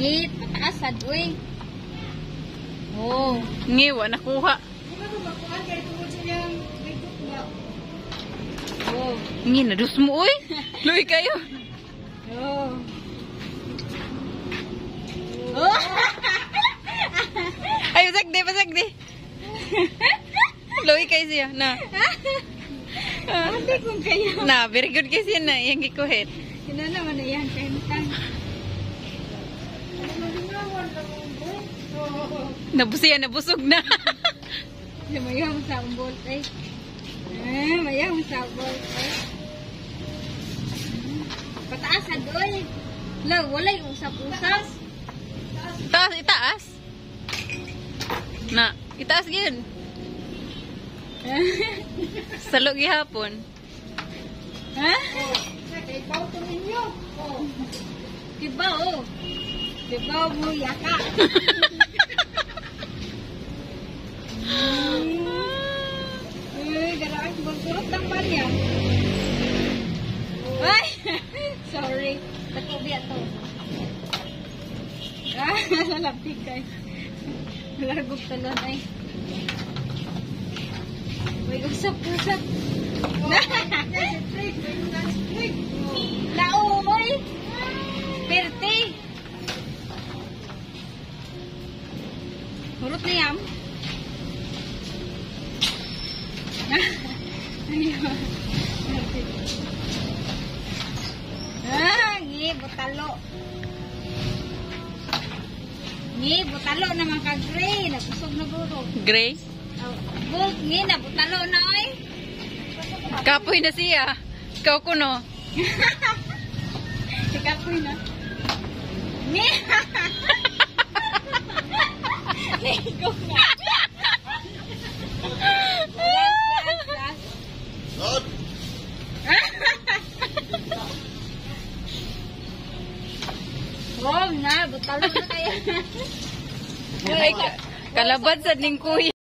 Ngit, pataasad, uy. Oh. Ngiwa, nakuha. Oh. Ngi, nadus mo, uy. Luy kayo. Oh. Oh. Ay, pasagdi, pasagdi. Luy kayo siya, na. Hindi kung kayo. Na, very good kayo siya na. Iyang gikuhit. Sino naman na yan? Kaya Nabusiya, nabusog na. Lumayaw sa umbol, eh. Eh, mayaw sa umbol, eh. Pataasan, uy. La, walay usap-usap. Taas, itaas. Na, itaas yun. Salog gihapon. Ha? Kibaw to ninyo. Kibaw, oh. Kibaw mo yaka. Uy, garaan ko magsurot ng palya. Ay! Sorry. Tako biya to. Ah, lalapit kay. Largog talon ay. Uy, usap-usap. Laumoy! Perte! Hurot na yam. Ngi, butalo naman ka gray. Nagusog na guro. Gray. Oh, Buk, ngi, na butalo na oy. Kapoy na siya. Ikaw kuno. Sikapoy na. Ni! Ni, go na. Kalabad sa ning kuya.